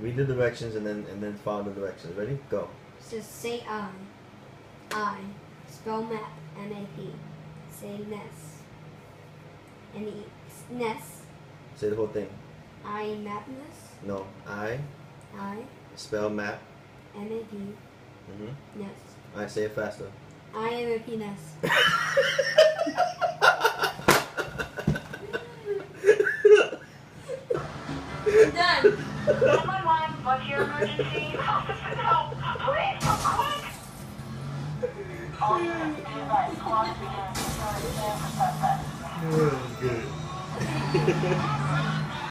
Read the directions and then and then follow the directions. Ready? Go. It says say I. I. Spell map. M A P. Say Ness. N E. Ness. Say the whole thing. I mapness. No. I I. spell map. M A P. Mm-hmm. Ness. All right. Say it faster. I am a penis. Done. 911, what's your emergency? Officer, help! Please, come quick! Officer, be advised, squad is beginning to security scan for suspect. Good.